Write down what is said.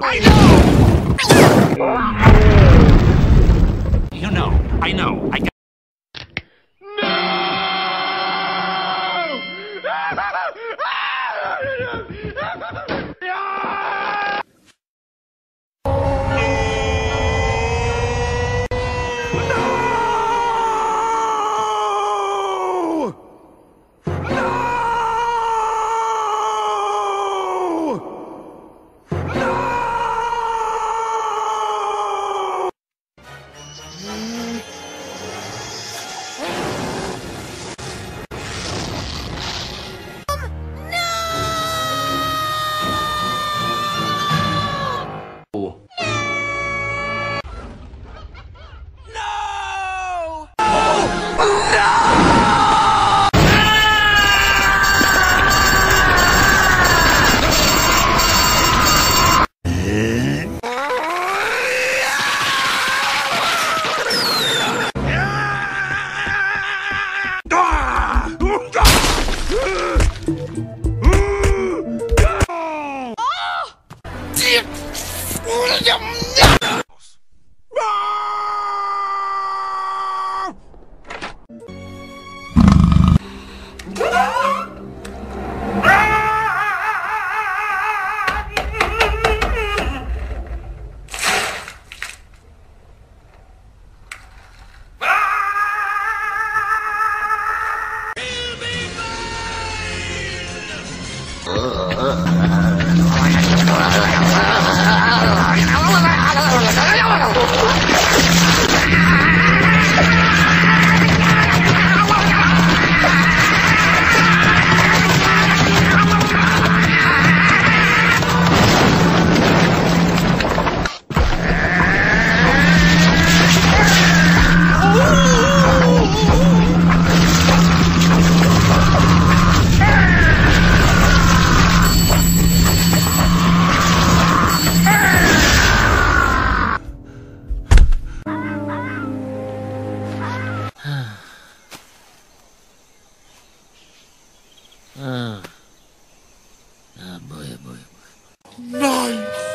I know! You know, I know, I Diệt! Ôi, nó dầm! Ah. Ah, boy, oh, boy, oh, boy. Nice!